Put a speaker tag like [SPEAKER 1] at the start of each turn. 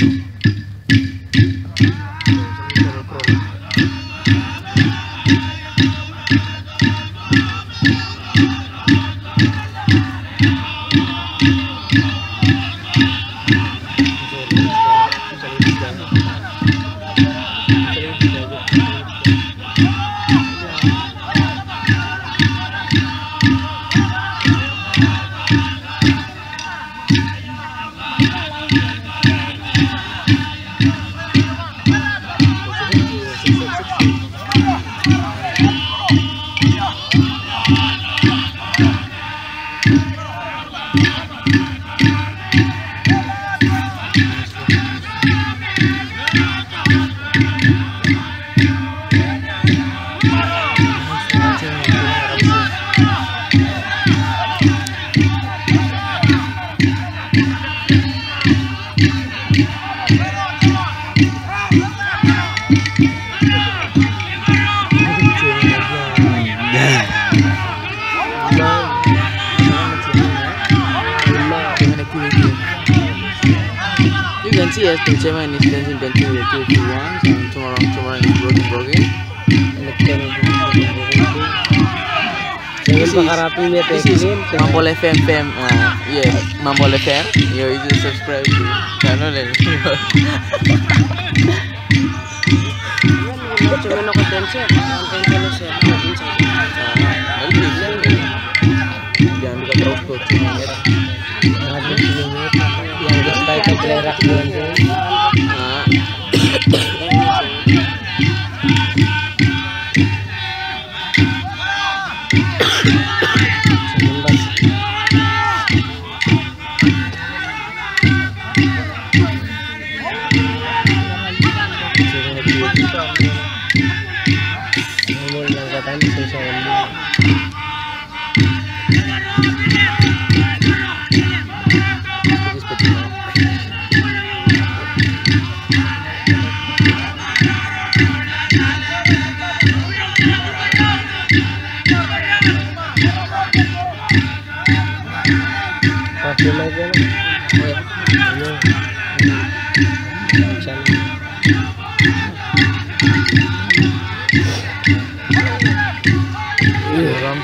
[SPEAKER 1] vídeo. You can see as Pinchaman is dancing, dancing with the two ones, and tomorrow, tomorrow is broken, broken. This is, this FM, FM, uh, yes, FM. You just subscribe to channel and.
[SPEAKER 2] Cuma nak dance ya, konten kalau saya
[SPEAKER 1] jangan lupa terus tuh cuma
[SPEAKER 2] Ada kilometer yang
[SPEAKER 1] seperti
[SPEAKER 2] Sana.
[SPEAKER 1] Iya.
[SPEAKER 3] Orang